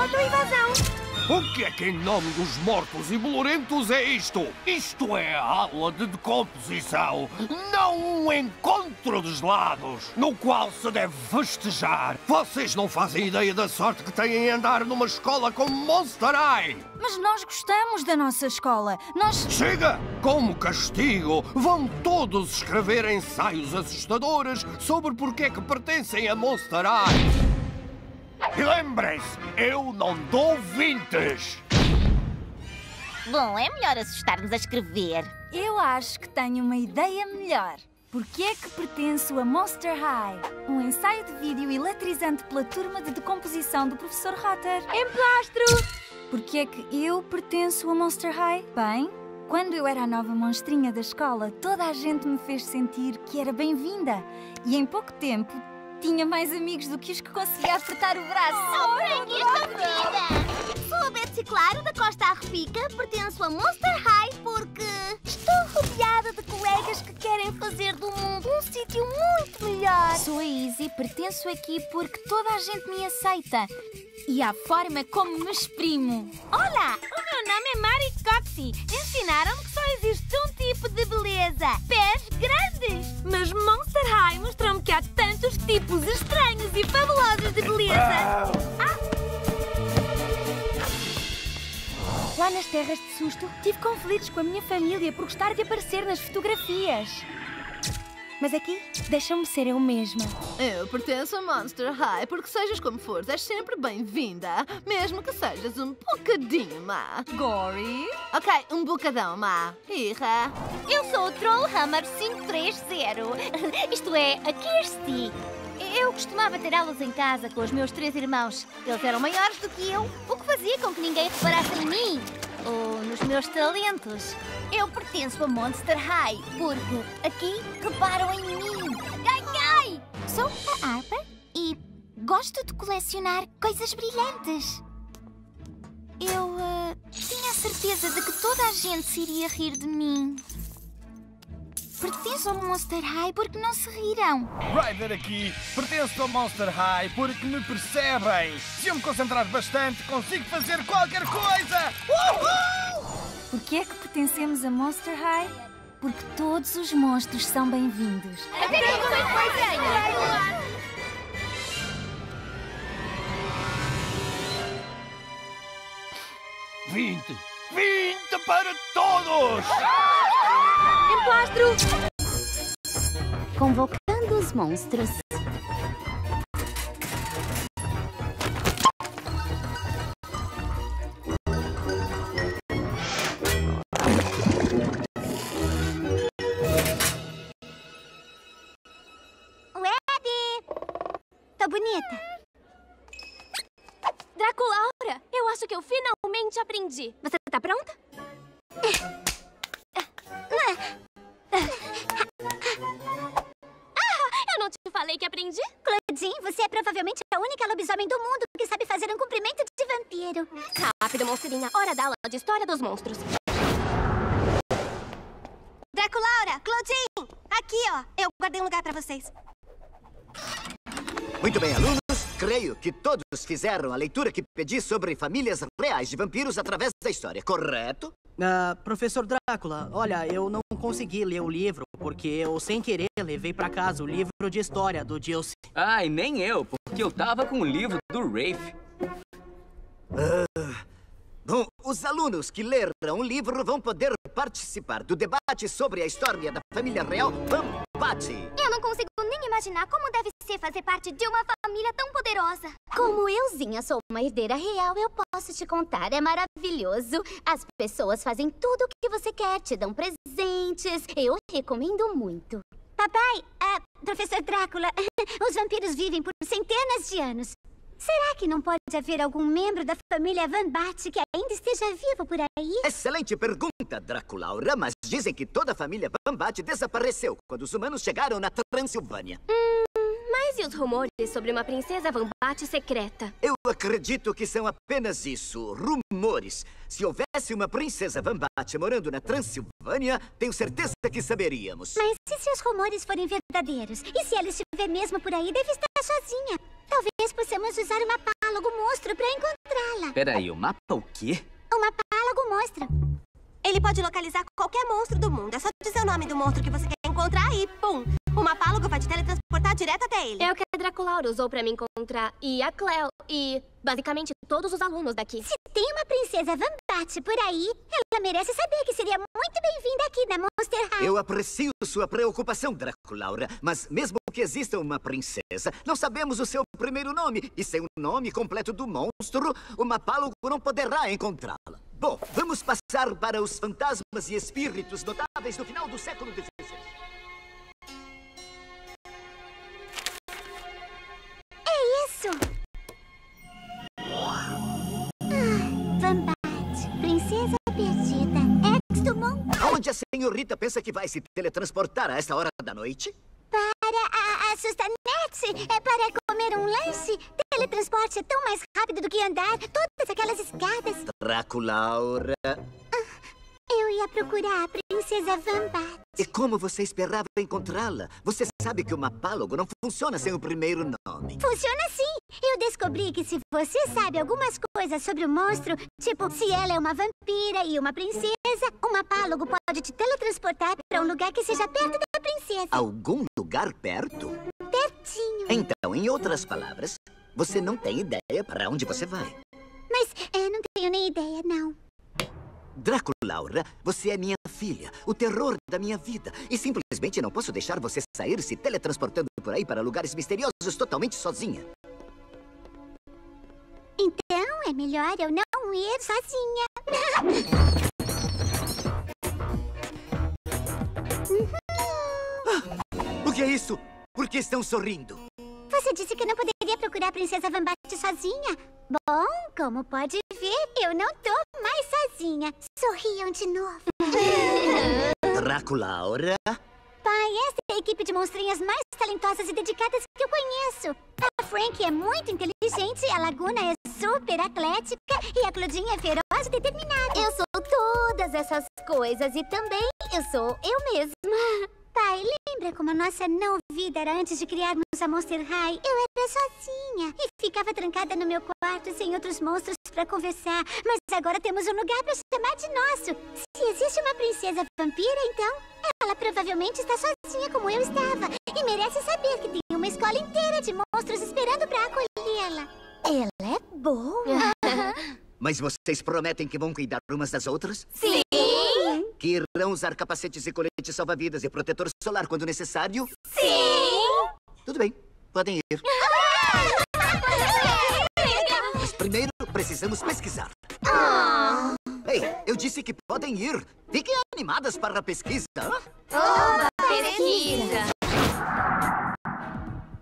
fotoinvasão. O que é que em nome dos mortos e bolorentos é isto? Isto é a aula de decomposição, não um encontro de gelados, no qual se deve festejar. Vocês não fazem ideia da sorte que têm em andar numa escola como Monster High. Mas nós gostamos da nossa escola. Nós. Chega! Como castigo, vão todos escrever ensaios assustadores sobre porque é que pertencem a Monster High. E lembrem-se, eu não dou vintes! Bom, é melhor assustar-nos a escrever. Eu acho que tenho uma ideia melhor. Por que é que pertenço a Monster High? Um ensaio de vídeo eletrizante pela turma de decomposição do professor Rotter. Emplastro! Por que é que eu pertenço a Monster High? Bem, quando eu era a nova monstrinha da escola, toda a gente me fez sentir que era bem-vinda. E em pouco tempo tinha mais amigos do que os que conseguia apertar o braço. Oh, franguista vida! Sou a Betsy Claro, da Costa Arrepica. Pertenço a Monster High porque estou rodeada de colegas que querem fazer do mundo um sítio muito melhor. Sou a Izzy, pertenço aqui porque toda a gente me aceita. E à forma como me exprimo. Olá, o meu nome é Mari Coxie. Ensinaram-me que só existe um beleza: pés grandes. Mas Monster High mostrou-me que há tantos tipos estranhos e fabulosos de beleza. Ah! Lá nas terras de susto, tive conflitos com a minha família por gostar de aparecer nas fotografias. Mas aqui, deixam-me ser eu mesma. Eu pertenço a Monster High porque sejas como fores, és sempre bem-vinda, mesmo que sejas um bocadinho má. Gory? Ok, um bocadão má. Irra. Eu sou o Trollhammer 530. Isto é, a Kirsty. Eu costumava ter aulas em casa com os meus três irmãos. Eles eram maiores do que eu, o que fazia com que ninguém reparasse em mim ou nos meus talentos. Eu pertenço a Monster High porque aqui reparam em mim. Ganhei! Sou a Harper e gosto de colecionar coisas brilhantes. Eu uh, tinha a certeza de que toda a gente se iria rir de mim. Pertenço ao Monster High porque não se riram. Ryder aqui, pertenço ao Monster High porque me percebem. Se eu me concentrar bastante, consigo fazer qualquer coisa! Uhul! Por que é que pertencemos a Monster High? Porque todos os monstros são bem-vindos. Até que foi feita! Vinte! Vinte para todos! Emplastro! Convocando os monstros. Tô bonita. Draculaura, eu acho que eu finalmente aprendi. Você tá pronta? Ah, eu não te falei que aprendi? Claudine, você é provavelmente a única lobisomem do mundo que sabe fazer um cumprimento de vampiro. Rápido, monstrinha. Hora da aula de História dos Monstros. Draculaura, Claudine, aqui ó, eu guardei um lugar pra vocês. Muito bem, alunos. Creio que todos fizeram a leitura que pedi sobre famílias reais de vampiros através da história, correto? Ah, professor Drácula, olha, eu não consegui ler o livro porque eu, sem querer, levei pra casa o livro de história do Dilce. Ai, nem eu, porque eu tava com o livro do Rafe. Bom, os alunos que leram o livro vão poder participar do debate sobre a história da família real Vambate. Eu não consigo nem imaginar como deve ser fazer parte de uma família tão poderosa. Como euzinha sou uma herdeira real, eu posso te contar. É maravilhoso. As pessoas fazem tudo o que você quer, te dão presentes. Eu recomendo muito. Papai, ah, professor Drácula, os vampiros vivem por centenas de anos. Será que não pode haver algum membro da família Van Bat que ainda esteja vivo por aí? Excelente pergunta, Draculaura, mas dizem que toda a família Vambate desapareceu quando os humanos chegaram na Transilvânia. E os rumores sobre uma princesa Vambate secreta? Eu acredito que são apenas isso, rumores. Se houvesse uma princesa Vambate morando na Transilvânia, tenho certeza que saberíamos. Mas e se os rumores forem verdadeiros? E se ela estiver mesmo por aí, deve estar sozinha. Talvez possamos usar uma pá mapálogo monstro pra encontrá-la. Peraí, o mapa o quê? O mapálogo monstro. Ele pode localizar qualquer monstro do mundo. É só dizer o nome do monstro que você quer encontrar e pum! O mapálogo vai te teletransportar direto até ele. É o que a Draculaura usou pra me encontrar. E a Cleo. E basicamente todos os alunos daqui. Se tem uma princesa Vambat por aí, ela merece saber que seria muito bem-vinda aqui na Monster High. Eu aprecio sua preocupação, Draculaura, mas mesmo que exista uma princesa, não sabemos o seu primeiro nome. E sem o nome completo do monstro, o mapálogo não poderá encontrá-la. Bom, vamos passar para os fantasmas e espíritos notáveis do final do século XVI. Senhorita pensa que vai se teletransportar a esta hora da noite? Para a, a Sustanete, é para comer um lanche. Teletransporte é tão mais rápido do que andar todas aquelas escadas. Draculaura. Eu ia procurar a princesa Vambat. E como você esperava encontrá-la? Você sabe que o mapálogo não funciona sem o primeiro nome. Funciona sim! Eu descobri que se você sabe algumas coisas sobre o monstro, tipo, se ela é uma vampira e uma princesa, o mapálogo pode te teletransportar para um lugar que seja perto da princesa. Algum lugar perto? Pertinho. Então, em outras palavras, você não tem ideia para onde você vai. Mas eu não tenho nem ideia, não. Draculaura, você é minha filha, o terror da minha vida. E simplesmente não posso deixar você sair se teletransportando por aí para lugares misteriosos totalmente sozinha. Então é melhor eu não ir sozinha. O que é isso? Por que estão sorrindo? Você disse que não poderia procurar a princesa Vambat sozinha. Bom, como pode ver, eu não tô mais sozinha. Sorriam de novo. Draculaura? Pai, essa é a equipe de monstrinhas mais talentosas e dedicadas que eu conheço. A Frank é muito inteligente, a Laguna é super atlética e a Claudinha é feroz e determinada. Eu sou todas essas coisas e também eu sou eu mesma. Pai, lembra como a nossa não vida era antes de criarmos a Monster High? Eu era sozinha e ficava trancada no meu quarto sem outros monstros pra conversar. Mas agora temos um lugar pra chamar de nosso. Se existe uma princesa vampira, então ela provavelmente está sozinha como eu estava e merece saber que tem uma escola inteira de monstros esperando pra acolhê-la. Ela é boa. Mas vocês prometem que vão cuidar umas das outras? Sim! Que irão usar capacetes e coletes salva-vidas e protetor solar quando necessário? Sim! Tudo bem, podem ir. Mas primeiro precisamos pesquisar. Ah. Ei, eu disse que podem ir. Fiquem animadas para a pesquisa. Oba, pesquisa!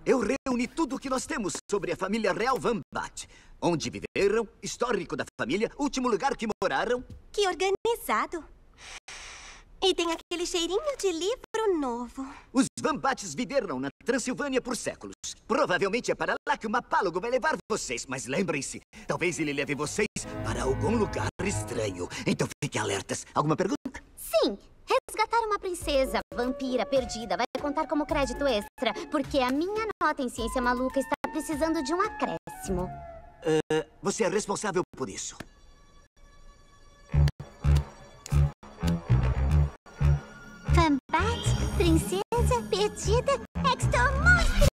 Eu reuni tudo o que nós temos sobre a família real Vambat. Onde viveram, histórico da família, último lugar que moraram. Que organizado. E tem aquele cheirinho de livro novo. Os Vambates viveram na Transilvânia por séculos. Provavelmente é para lá que o mapálogo vai levar vocês. Mas lembrem-se, talvez ele leve vocês para algum lugar estranho. Então fiquem alertas. Alguma pergunta? Sim, resgatar uma princesa vampira perdida vai contar como crédito extra, porque a minha nota em ciência maluca está precisando de um acréscimo. Uh, você é responsável por isso. Vambat, princesa perdida, Exto Monstro!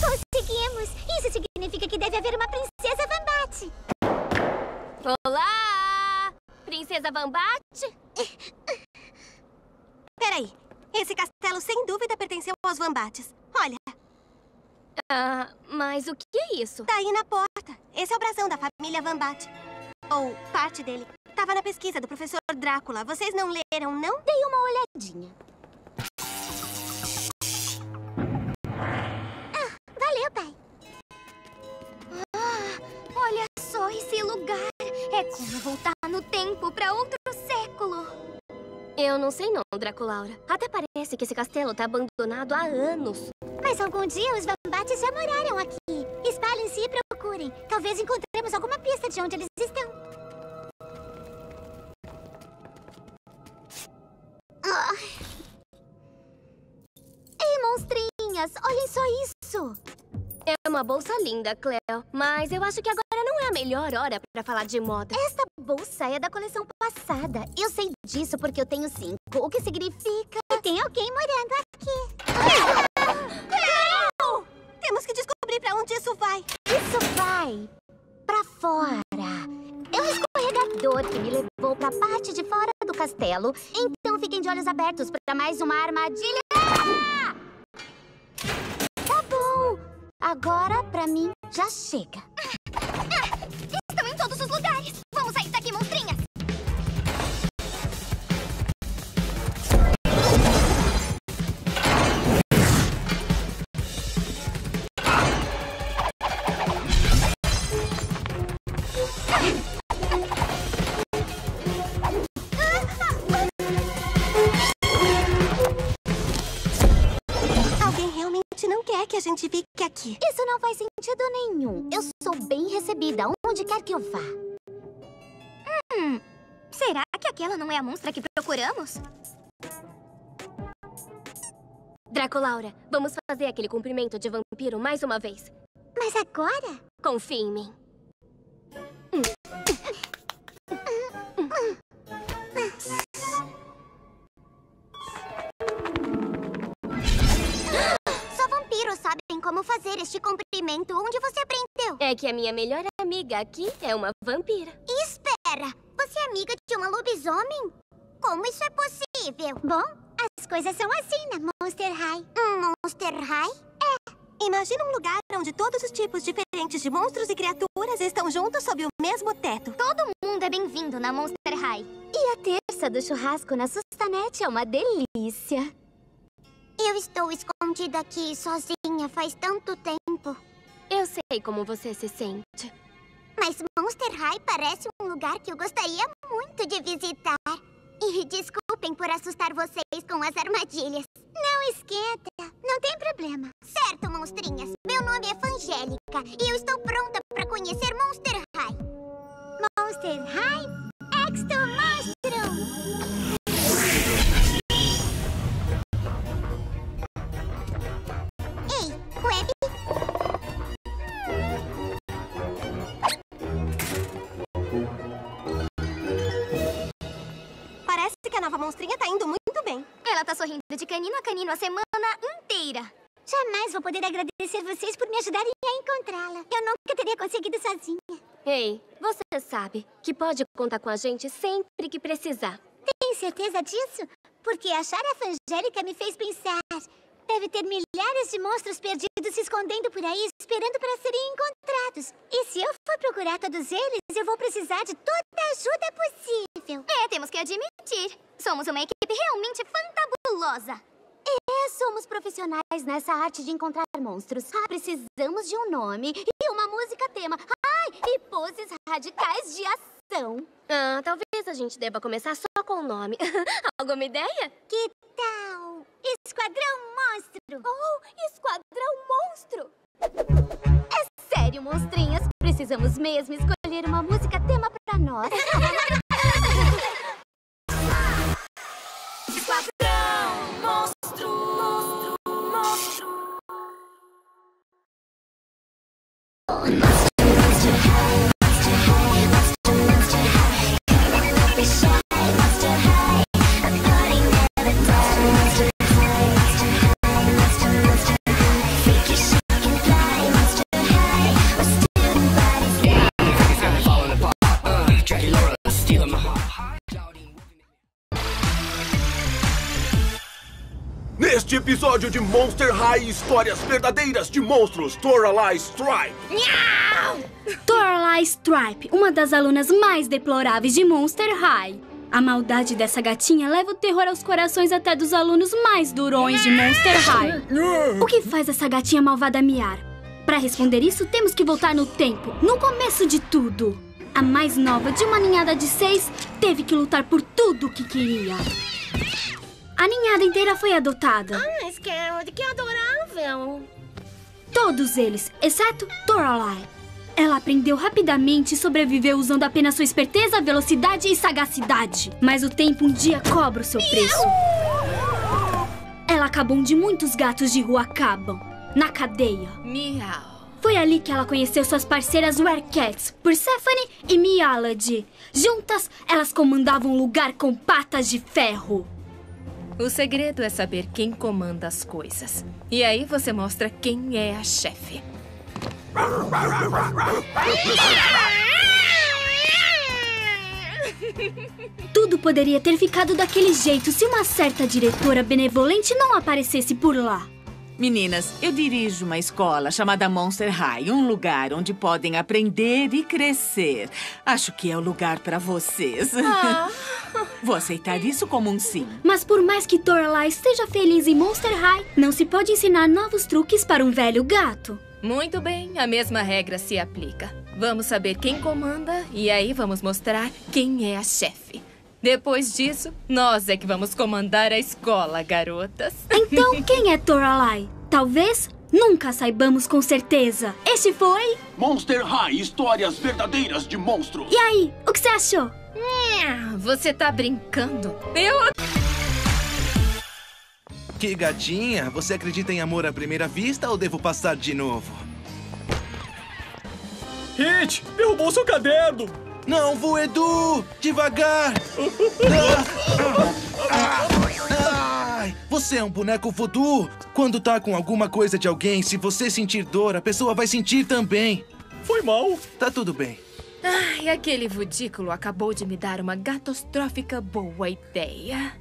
Conseguimos! Isso significa que deve haver uma princesa Vambat! Olá! Princesa Vambat? Peraí, esse castelo sem dúvida pertenceu aos Vambates. Olha. Ah, mas o que é isso? Tá aí na porta. Esse é o brasão da família Vambat. Ou parte dele. Tava na pesquisa do professor Drácula. Vocês não leram, não? Dei uma olhadinha. Ah, valeu, pai. Ah, olha só esse lugar. É como voltar no tempo para outro século. Eu não sei não, Draculaura. Até parece que esse castelo tá abandonado há anos. Mas algum dia os Vambates já moraram aqui. Espalhem-se e procurem. Talvez encontremos alguma pista de onde eles estão. Ah. Ei, monstrinhas. Olhem só isso. É uma bolsa linda, Cleo. Mas eu acho que agora a melhor hora pra falar de moda. Esta bolsa é da coleção passada. Eu sei disso porque eu tenho cinco. O que significa... Que tem alguém morando aqui. Cleo! Temos que descobrir pra onde isso vai. Isso vai pra fora. É um escorregador que me levou pra parte de fora do castelo. Então fiquem de olhos abertos pra mais uma armadilha. Tá bom. Agora, pra mim, já chega. Vamos sair daqui, monstrinhas. Alguém realmente não quer que a gente fique aqui. Isso não faz sentido nenhum. Eu sou bem recebida onde quer que eu vá. Hum, será que aquela não é a monstra que procuramos? Dracolaura, vamos fazer aquele cumprimento de vampiro mais uma vez. Mas agora? Confie em mim. Só vampiros sabem como fazer este cumprimento. Onde você aprendeu? É que a minha melhor amiga aqui é uma vampira. Espera! Você é amiga de uma lobisomem? Como isso é possível? Bom, as coisas são assim na Monster High. Monster High? Imagina um lugar onde todos os tipos diferentes de monstros e criaturas estão juntos sob o mesmo teto. Todo mundo é bem-vindo na Monster High. E a terça do churrasco na Sustanete é uma delícia. Eu estou escondida aqui sozinha faz tanto tempo. Eu sei como você se sente. Mas Monster High parece um lugar que eu gostaria muito de visitar. E desculpem por assustar vocês com as armadilhas. Não esquenta, não tem problema. Certo, monstrinhas. Meu nome é Fangélica e eu estou pronta para conhecer Monster High. Monster High Exto Monstrum! Que a nova monstrinha tá indo muito bem. ela tá sorrindo de canino a canino a semana inteira. Jamais vou poder agradecer vocês por me ajudarem a encontrá-la. Eu nunca teria conseguido sozinha. Ei, você sabe que pode contar com a gente sempre que precisar. Tem certeza disso? Porque achar a Fangélica me fez pensar. Deve ter milhares de monstros perdidos se escondendo por aí, esperando para serem encontrados. E se eu for procurar todos eles, eu vou precisar de toda a ajuda possível. É, temos que admitir. Somos uma equipe realmente fantabulosa. É, somos profissionais nessa arte de encontrar monstros. Ah, precisamos de um nome e uma música tema. Ai, e poses radicais de ação. Ah, talvez a gente deva começar só com o nome. Alguma ideia? Que tal? Esquadrão Monstro! Oh, Esquadrão Monstro! É sério, monstrinhas? Precisamos mesmo escolher uma música tema pra nós. Neste episódio de Monster High Histórias Verdadeiras de Monstros, Toralai Stripe. Toralai Stripe, uma das alunas mais deploráveis de Monster High. A maldade dessa gatinha leva o terror aos corações até dos alunos mais durões de Monster High. O que faz essa gatinha malvada miar? Para responder isso, temos que voltar no tempo, no começo de tudo. A mais nova de uma ninhada de seis teve que lutar por tudo o que queria. A ninhada inteira foi adotada. Ah, Scarlet, que adorável! Todos eles, exceto Toralai. Ela aprendeu rapidamente e sobreviveu usando apenas sua esperteza, velocidade e sagacidade. Mas o tempo um dia cobra o seu preço. Ela acabou onde muitos gatos de rua acabam. Na cadeia. Miau. Foi ali que ela conheceu suas parceiras Werecats, Persephone e Mialad. Juntas, elas comandavam um lugar com patas de ferro. O segredo é saber quem comanda as coisas. E aí você mostra quem é a chefe. Tudo poderia ter ficado daquele jeito se uma certa diretora benevolente não aparecesse por lá. Meninas, eu dirijo uma escola chamada Monster High, um lugar onde podem aprender e crescer. Acho que é o lugar para vocês. Ah. Vou aceitar isso como um sim. Mas por mais que Toralai esteja feliz em Monster High, não se pode ensinar novos truques para um velho gato. Muito bem, a mesma regra se aplica. Vamos saber quem comanda e aí vamos mostrar quem é a chefe. Depois disso, nós é que vamos comandar a escola, garotas. Então, quem é Toralai? Talvez nunca saibamos com certeza. Este foi... Monster High Histórias Verdadeiras de Monstros. E aí, o que você achou? Você tá brincando? Eu... Que gatinha! Você acredita em amor à primeira vista ou devo passar de novo? Hit! Derrubou seu caderno! Não, Voedu! Devagar! Ai, você é um boneco voodoo! Quando tá com alguma coisa de alguém, se você sentir dor, a pessoa vai sentir também. Foi mal. Tá tudo bem. Ai, aquele vodículo acabou de me dar uma catastrófica boa ideia.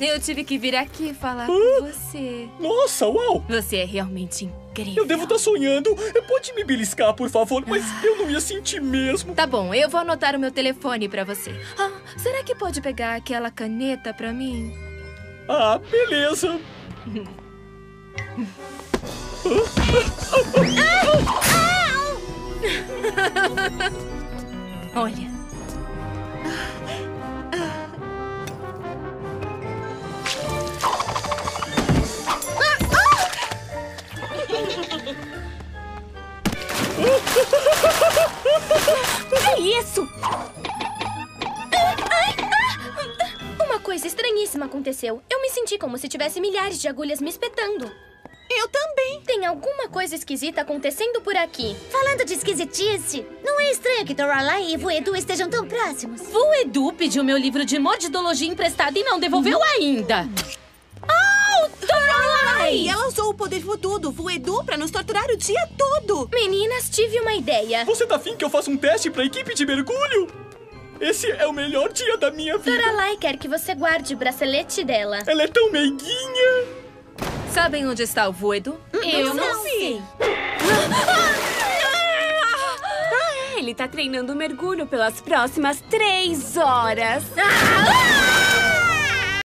Eu tive que vir aqui falar com você. Nossa, uau! Você é realmente incrível. Eu devo estar sonhando. Pode me beliscar, por favor, mas eu não ia sentir mesmo. Tá bom, eu vou anotar o meu telefone pra você. Ah, será que pode pegar aquela caneta pra mim? Ah, beleza. Olha. Como se tivesse milhares de agulhas me espetando. Eu também. Tem alguma coisa esquisita acontecendo por aqui. Falando de esquisitice, não é estranho que Toralai e Voedu estejam tão próximos? Voedu pediu meu livro de mordidologia emprestado e não devolveu ainda. Oh, Toralai! Ela usou o poder voodoo do Voedu pra nos torturar o dia todo. Meninas, tive uma ideia. Você tá afim que eu faça um teste pra equipe de mergulho? Esse é o melhor dia da minha vida. Toralai quer que você guarde o bracelete dela. Ela é tão meiguinha. Sabem onde está o Voedu? Eu não sei. Ah, ele tá treinando mergulho pelas próximas três horas. Ah!